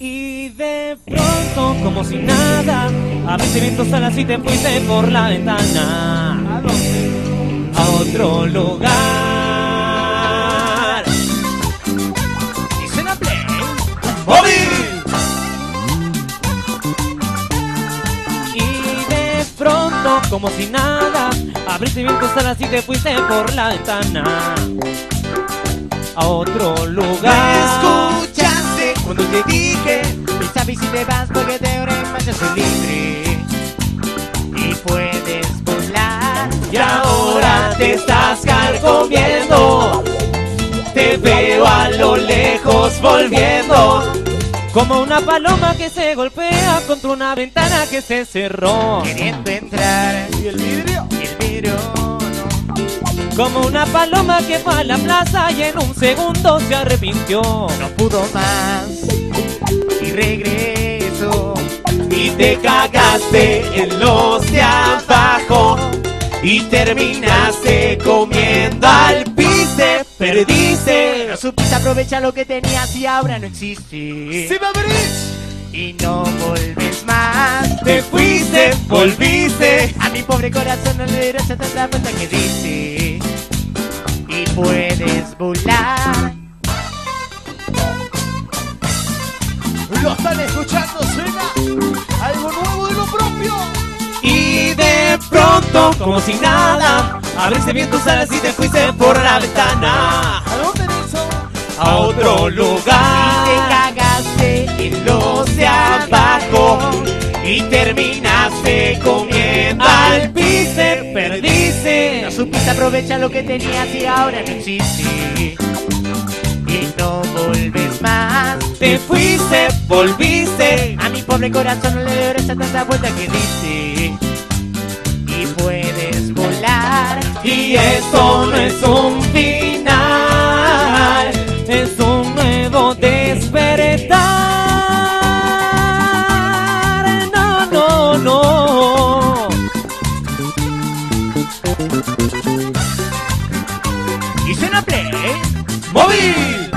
Y de pronto, como si nada, abriste bien tus alas y te fuiste por la ventana. ¿A dónde? A otro lugar. Y suena play. ¡Móvil! Y de pronto, como si nada, abriste bien tus alas y te fuiste por la ventana. A otro ¿Me lugar. Libre. Y puedes volar. Y ahora te estás carcomiendo. Te veo a lo lejos volviendo. Como una paloma que se golpea contra una ventana que se cerró. Queriendo entrar. ¿Y el vidrio? Y el vidrio no. Como una paloma que fue a la plaza y en un segundo se arrepintió. No pudo más. Te cagaste en los de abajo. Y terminaste comiendo al piste. Perdiste. No supiste aprovechar lo que tenías y ahora no existe. ¡Siva Bridge! Y no volves más. Te fuiste, volviste. A mi pobre corazón no le dieron tanta vuelta que dice. Y puedes volar. Lo están escuchando, pronto, como si nada, abriste bien tus alas y te fuiste por la ventana ¿A dónde, Nelson? a otro Y te lugar. cagaste en los de abajo y terminaste comiendo al piste. Perdiste. No supiste aprovechar lo que tenías y ahora no existe. Y no volves más. Te fuiste, volviste. A mi pobre corazón no le dieron tanta vuelta que dice. Y esto no es un final, es un nuevo despertar. No, no, no. Y suena play. ¡Móvil!